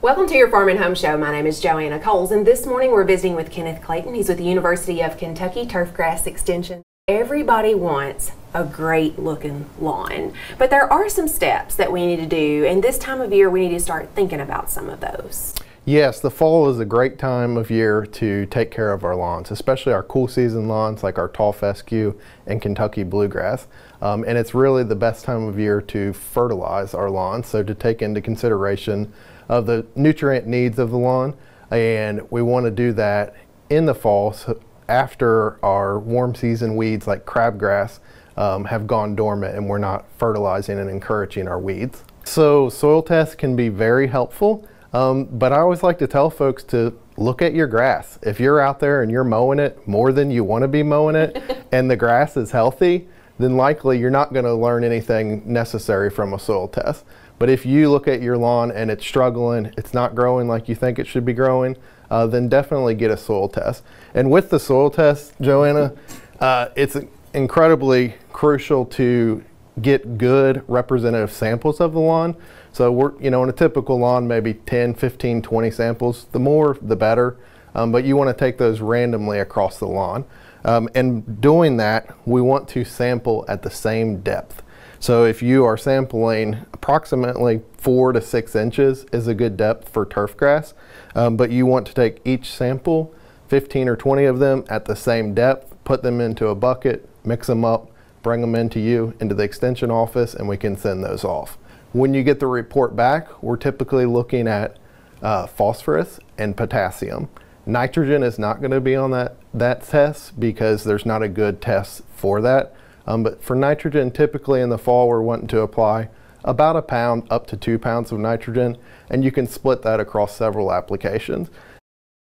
Welcome to your Farm and Home Show. My name is Joanna Coles, and this morning we're visiting with Kenneth Clayton. He's with the University of Kentucky Turfgrass Extension. Everybody wants a great looking lawn, but there are some steps that we need to do, and this time of year we need to start thinking about some of those. Yes, the fall is a great time of year to take care of our lawns, especially our cool season lawns like our tall fescue and Kentucky bluegrass. Um, and it's really the best time of year to fertilize our lawns, so to take into consideration of the nutrient needs of the lawn. And we want to do that in the fall so after our warm season weeds like crabgrass um, have gone dormant and we're not fertilizing and encouraging our weeds. So soil tests can be very helpful, um, but I always like to tell folks to look at your grass. If you're out there and you're mowing it more than you want to be mowing it and the grass is healthy, then likely you're not going to learn anything necessary from a soil test. But if you look at your lawn and it's struggling, it's not growing like you think it should be growing, uh, then definitely get a soil test. And with the soil test, Joanna, uh, it's incredibly crucial to get good representative samples of the lawn. So we're, you know, in a typical lawn, maybe 10, 15, 20 samples. The more, the better. Um, but you want to take those randomly across the lawn. Um, and doing that, we want to sample at the same depth. So if you are sampling approximately four to six inches is a good depth for turf grass, um, but you want to take each sample, 15 or 20 of them at the same depth, put them into a bucket, mix them up, bring them into you, into the extension office, and we can send those off. When you get the report back, we're typically looking at uh, phosphorus and potassium. Nitrogen is not going to be on that, that test because there's not a good test for that. Um, but for nitrogen, typically in the fall, we're wanting to apply about a pound up to two pounds of nitrogen, and you can split that across several applications.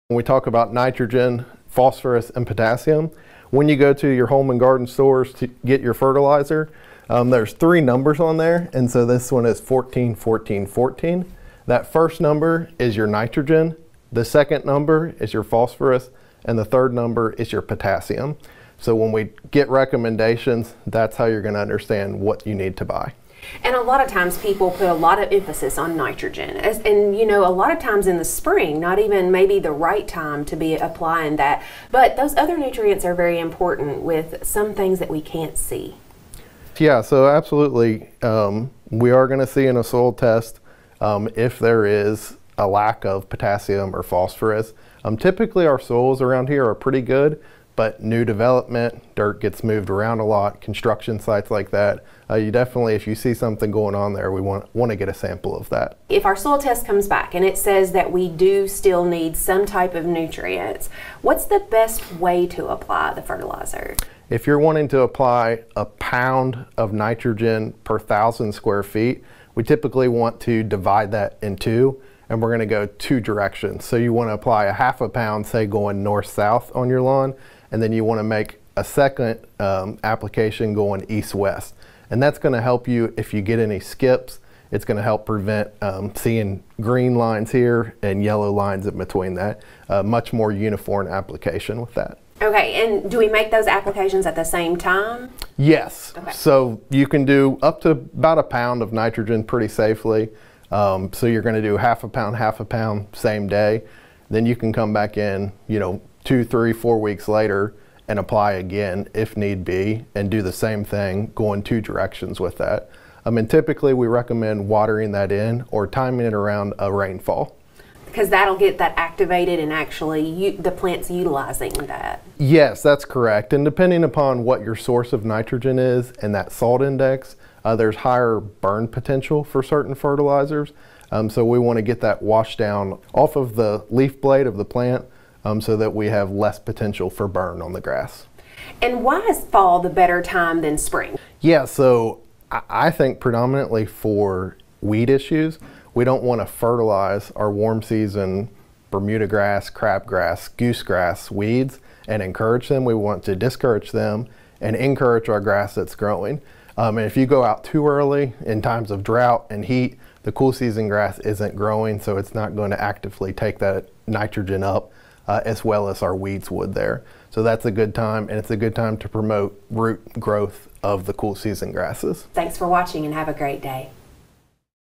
When we talk about nitrogen, phosphorus, and potassium, when you go to your home and garden stores to get your fertilizer, um, there's three numbers on there, and so this one is 14, 14, 14. That first number is your nitrogen, the second number is your phosphorus, and the third number is your potassium. So when we get recommendations, that's how you're going to understand what you need to buy. And a lot of times people put a lot of emphasis on nitrogen. As, and you know, a lot of times in the spring, not even maybe the right time to be applying that. But those other nutrients are very important with some things that we can't see. Yeah, so absolutely. Um, we are going to see in a soil test um, if there is a lack of potassium or phosphorus. Um, typically, our soils around here are pretty good, but new development, dirt gets moved around a lot, construction sites like that. Uh, you definitely, if you see something going on there, we want, want to get a sample of that. If our soil test comes back and it says that we do still need some type of nutrients, what's the best way to apply the fertilizer? If you're wanting to apply a pound of nitrogen per thousand square feet, we typically want to divide that in two and we're going to go two directions. So you want to apply a half a pound, say going north-south on your lawn, and then you want to make a second um, application going east-west. And that's going to help you if you get any skips. It's going to help prevent um, seeing green lines here and yellow lines in between that. Uh, much more uniform application with that. Okay, and do we make those applications at the same time? Yes. Okay. So you can do up to about a pound of nitrogen pretty safely. Um, so you're going to do half a pound, half a pound, same day. Then you can come back in, you know, two, three, four weeks later and apply again if need be and do the same thing, going two directions with that. I mean, typically we recommend watering that in or timing it around a rainfall. Because that'll get that activated and actually you, the plant's utilizing that. Yes, that's correct. And depending upon what your source of nitrogen is and that salt index, uh, there's higher burn potential for certain fertilizers. Um, so we want to get that washed down off of the leaf blade of the plant um, so that we have less potential for burn on the grass. And why is fall the better time than spring? Yeah, so I think predominantly for weed issues, we don't want to fertilize our warm season Bermuda grass, crabgrass, goosegrass weeds and encourage them. We want to discourage them and encourage our grass that's growing. Um, and if you go out too early in times of drought and heat, the cool season grass isn't growing, so it's not going to actively take that nitrogen up uh, as well as our weeds would there. So that's a good time, and it's a good time to promote root growth of the cool season grasses. Thanks for watching and have a great day.